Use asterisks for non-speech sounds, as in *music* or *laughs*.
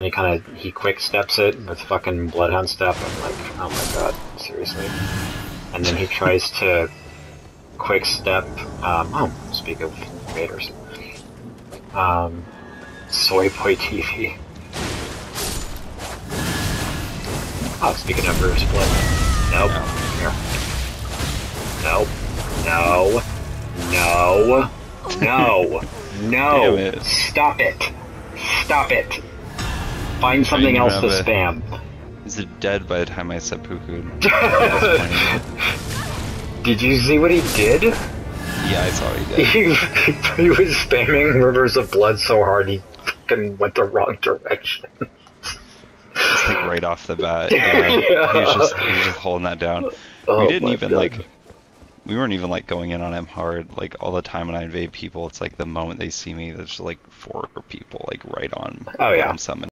he kind of he quick steps it with fucking bloodhound step. I'm like, oh my god, seriously. And then he tries to quick step. Um, oh, speak of creators. Um, Soy Boy TV. Oh, speaking of Rivers of Blood. Nope. Here. No. No. *laughs* No. No. Damn it. Stop it. Stop it. Find something else to spam. Is it dead by the time I said seppuku? *laughs* Did you see what he did? yeah, I saw he did. *laughs* He, he was spamming Rivers of Blood so hard he fucking went the wrong direction. It's like right off the bat. *laughs* Yeah. He was just he was just holding that down. Oh we didn't even God. like we weren't even like going in on him hard. Like all the time when I invade people, it's like the moment they see me, there's like four people like right on Oh, yeah.